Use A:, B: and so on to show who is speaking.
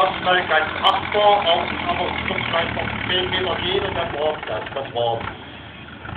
A: Schlossberg als Abbau, auf aber zum Beispiel noch 10 Meter jeder, und dann braucht das. Das war's.